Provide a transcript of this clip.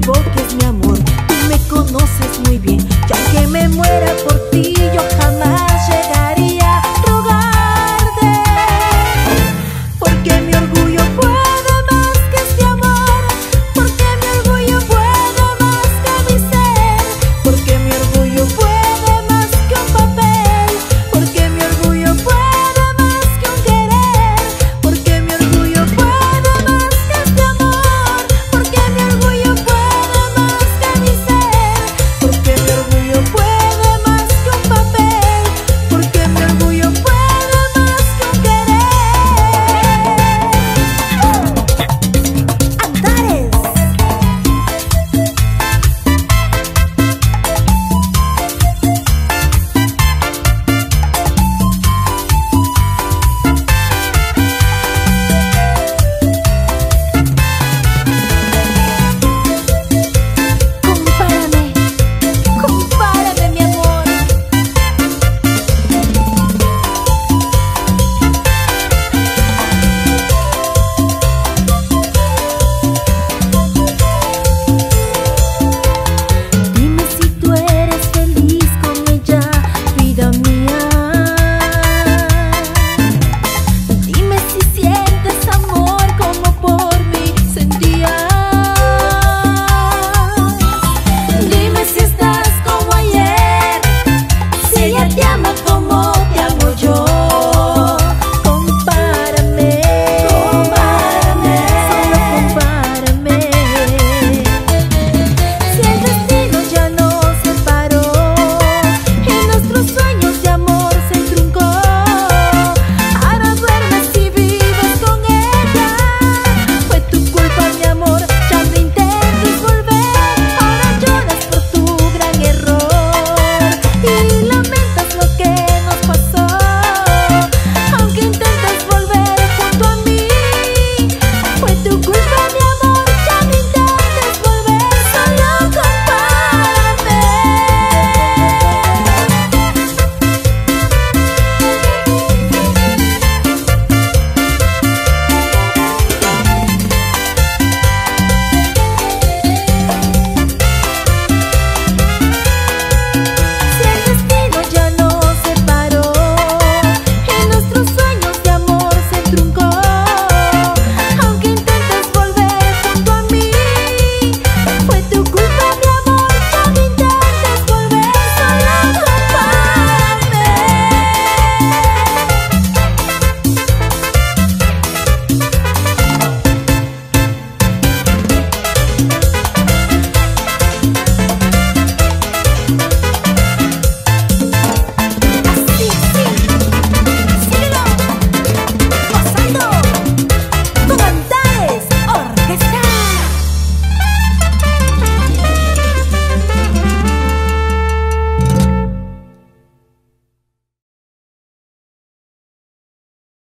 people